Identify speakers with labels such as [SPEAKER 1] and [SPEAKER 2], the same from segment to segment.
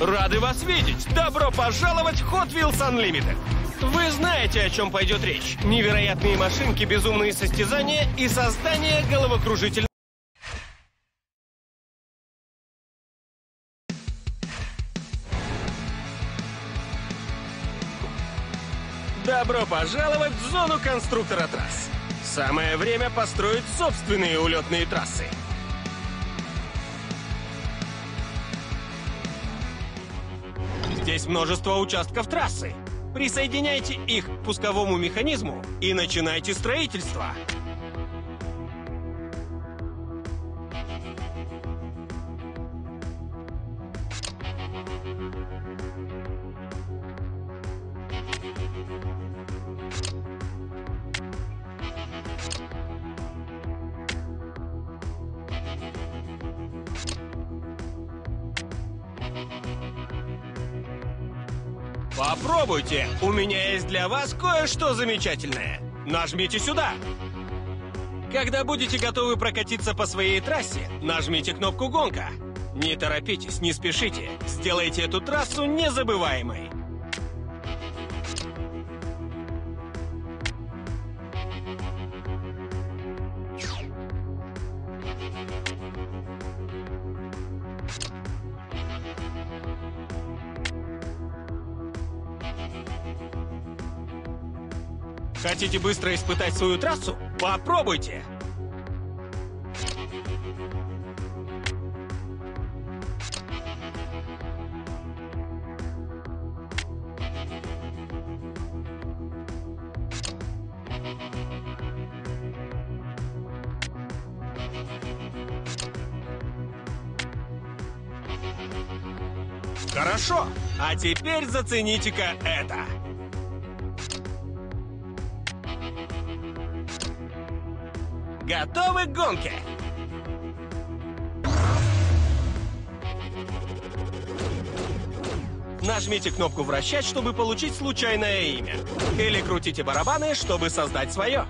[SPEAKER 1] Рады вас видеть! Добро пожаловать в Hot Wheels Unlimited! Вы знаете, о чем пойдет речь. Невероятные машинки, безумные состязания и создание головокружительного... Добро пожаловать в зону конструктора трасс. Самое время построить собственные улетные трассы. Здесь множество участков трассы. Присоединяйте их к пусковому механизму и начинайте строительство. Попробуйте! У меня есть для вас кое-что замечательное. Нажмите сюда. Когда будете готовы прокатиться по своей трассе, нажмите кнопку «Гонка». Не торопитесь, не спешите. Сделайте эту трассу незабываемой. Хотите быстро испытать свою трассу? Попробуйте! Хорошо, а теперь зацените-ка это. Готовы к гонке? Нажмите кнопку «Вращать», чтобы получить случайное имя. Или крутите барабаны, чтобы создать свое.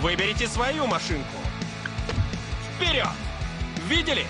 [SPEAKER 1] Выберите свою машинку. Вперед! Видели?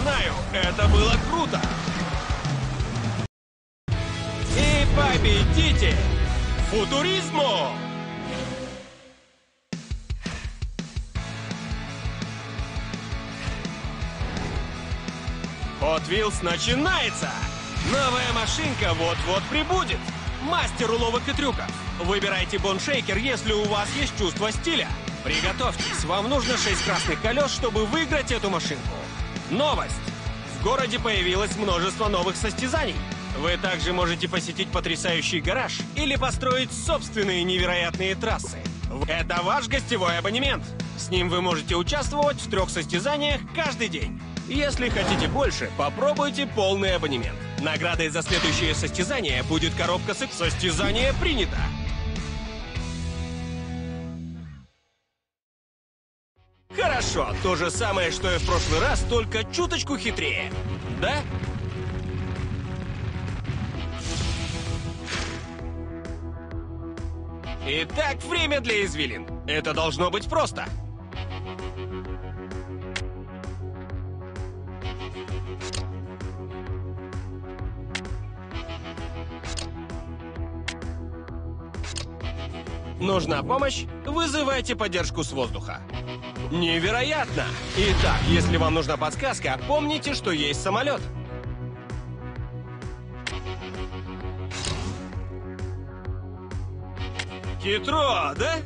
[SPEAKER 1] Знаю, это было круто! И победите! Футуризму! Hot Wheels начинается! Новая машинка вот-вот прибудет! Мастер уловок и трюков! Выбирайте боншейкер, если у вас есть чувство стиля. Приготовьтесь, вам нужно 6 красных колес, чтобы выиграть эту машинку. Новость! В городе появилось множество новых состязаний. Вы также можете посетить потрясающий гараж или построить собственные невероятные трассы. Это ваш гостевой абонемент. С ним вы можете участвовать в трех состязаниях каждый день. Если хотите больше, попробуйте полный абонемент. Наградой за следующее состязание будет коробка с... Состязание принято! Хорошо, то же самое, что и в прошлый раз, только чуточку хитрее. Да? Итак, время для извилин. Это должно быть просто. Нужна помощь? Вызывайте поддержку с воздуха. Невероятно! Итак, если вам нужна подсказка, помните, что есть самолет. Хитро, да?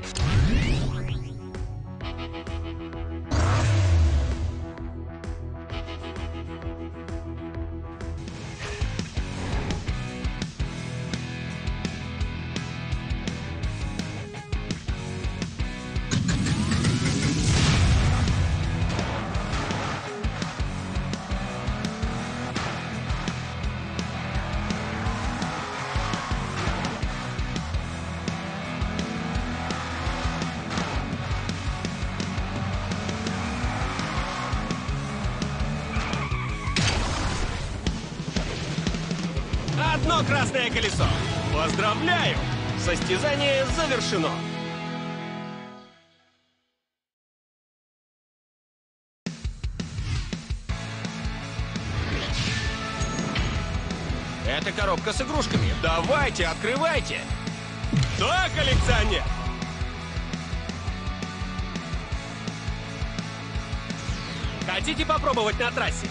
[SPEAKER 1] Красное колесо. Поздравляю! Состязание завершено. Это коробка с игрушками. Давайте, открывайте. Так, коллекционер! Хотите попробовать на трассе?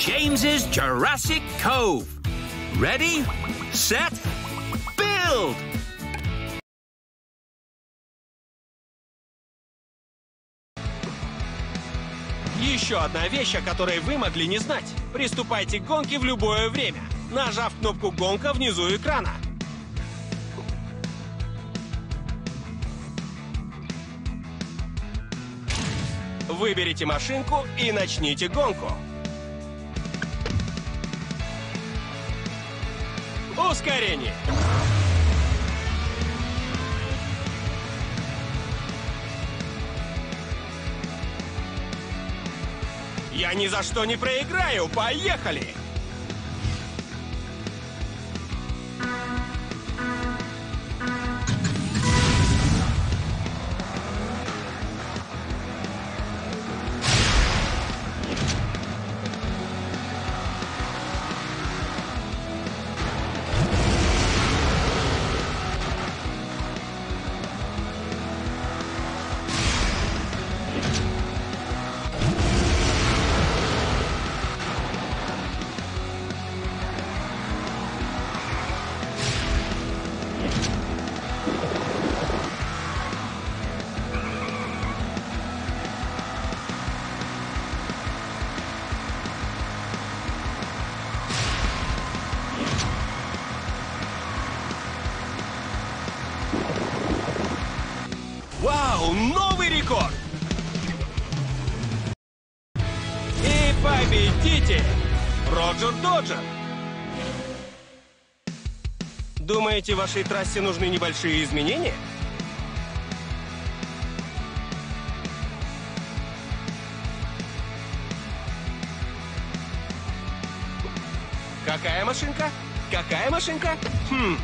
[SPEAKER 2] James's Jurassic Cove. Ready, set, build!
[SPEAKER 1] Еще одна вещь, о которой вы могли не знать. Приступайте к гонке в любое время, нажав кнопку «Гонка» внизу экрана. Выберите машинку и начните гонку. Ускорение. Я ни за что не проиграю. Поехали! Вау, новый рекорд! И победитель! Роджер Доджер! Думаете, вашей трассе нужны небольшие изменения? Какая машинка? Какая машинка? Хм,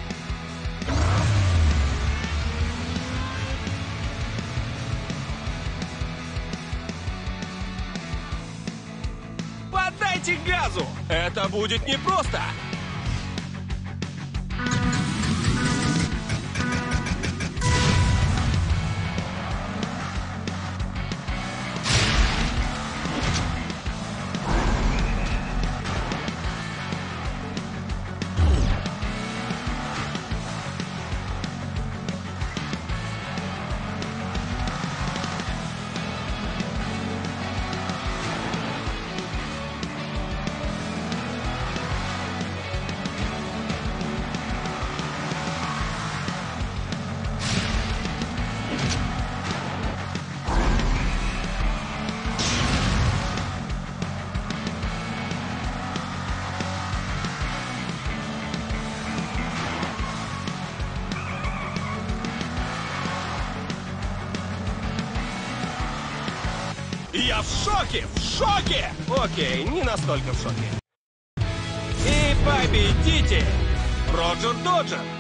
[SPEAKER 1] Поддайте газу! Это будет непросто! Я в шоке! В шоке! Окей, не настолько в шоке. И победитель! Роджер Доджер!